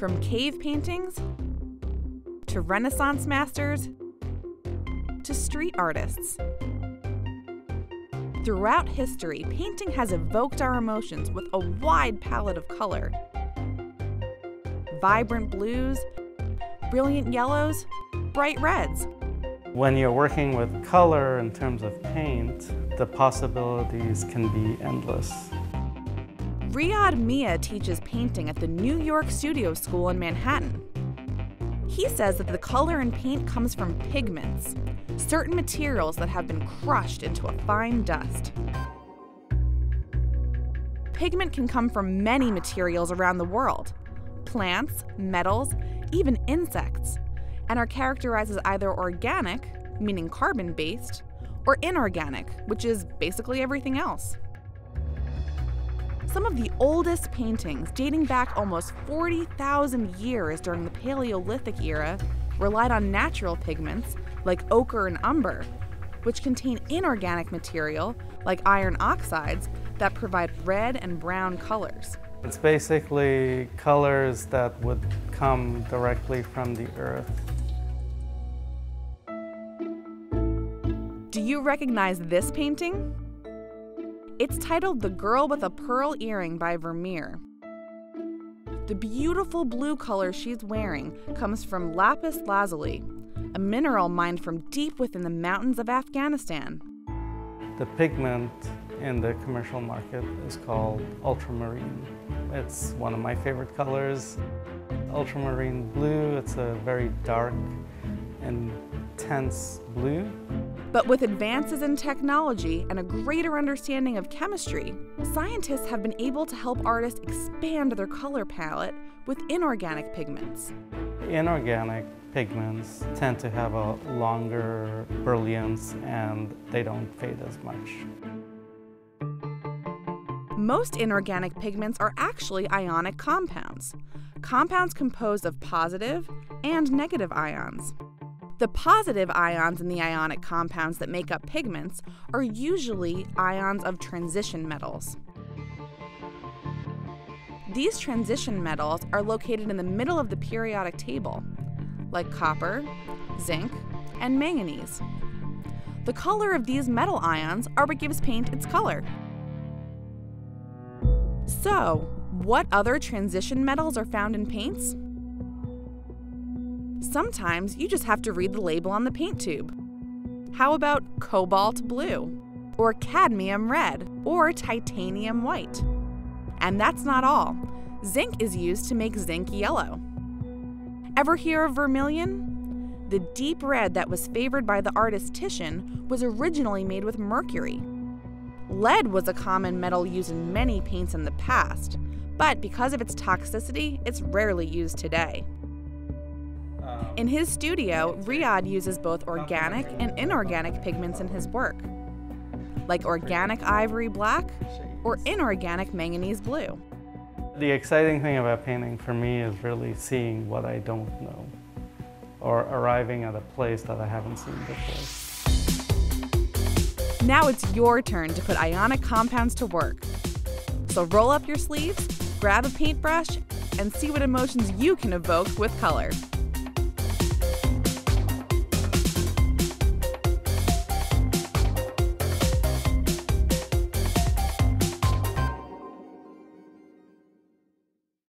From cave paintings to Renaissance masters to street artists. Throughout history, painting has evoked our emotions with a wide palette of color. Vibrant blues, brilliant yellows, bright reds. When you're working with color in terms of paint, the possibilities can be endless. Riad Miah teaches painting at the New York Studio School in Manhattan. He says that the color in paint comes from pigments, certain materials that have been crushed into a fine dust. Pigment can come from many materials around the world plants, metals, even insects, and are characterized as either organic, meaning carbon based, or inorganic, which is basically everything else. Some of the oldest paintings, dating back almost 40,000 years during the Paleolithic era, relied on natural pigments like ochre and umber, which contain inorganic material like iron oxides that provide red and brown colors. It's basically colors that would come directly from the earth. Do you recognize this painting? It's titled The Girl with a Pearl Earring by Vermeer. The beautiful blue color she's wearing comes from lapis lazuli, a mineral mined from deep within the mountains of Afghanistan. The pigment in the commercial market is called ultramarine. It's one of my favorite colors. Ultramarine blue, it's a very dark intense blue. But with advances in technology and a greater understanding of chemistry, scientists have been able to help artists expand their color palette with inorganic pigments. Inorganic pigments tend to have a longer brilliance and they don't fade as much. Most inorganic pigments are actually ionic compounds, compounds composed of positive and negative ions. The positive ions in the ionic compounds that make up pigments are usually ions of transition metals. These transition metals are located in the middle of the periodic table, like copper, zinc, and manganese. The color of these metal ions are what gives paint its color. So, what other transition metals are found in paints? Sometimes you just have to read the label on the paint tube. How about cobalt blue, or cadmium red, or titanium white? And that's not all. Zinc is used to make zinc yellow. Ever hear of vermilion? The deep red that was favored by the artist Titian was originally made with mercury. Lead was a common metal used in many paints in the past, but because of its toxicity, it's rarely used today. In his studio, Riad uses both organic and inorganic pigments in his work, like organic ivory black or inorganic manganese blue. The exciting thing about painting for me is really seeing what I don't know or arriving at a place that I haven't seen before. Now it's your turn to put ionic compounds to work. So roll up your sleeves, grab a paintbrush, and see what emotions you can evoke with color.